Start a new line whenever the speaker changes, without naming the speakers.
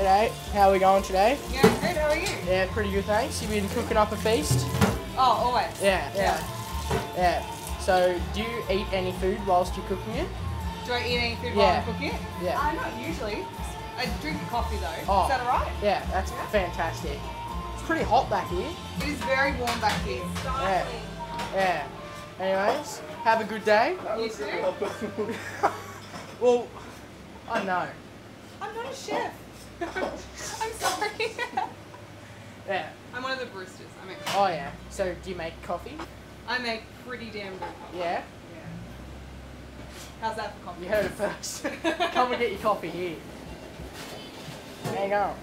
G'day. How are we going today?
Yeah, good. How are you?
Yeah, pretty good, thanks. You been cooking up a feast?
Oh, always.
Yeah, yeah, yeah. So, do you eat any food whilst you're cooking it?
Do I eat any food
Yeah.
while I'm cooking it?
Yeah.
Uh, not usually. I drink coffee though.
Oh.
Is that alright?
Yeah, that's
Yeah.
fantastic. It's pretty hot back here.
It is very warm back here.
Yeah. Yeah. Anyways, have a good day.
You too?
Well, I know.
I'm not a chef. I'm sorry.
Yeah.
I'm one of the baristas. I make coffee.
Oh yeah. So, do you make coffee?
I make pretty damn good coffee.
Yeah.
Yeah. How's that for coffee?
You heard it first. Come and get your coffee here. Hang on.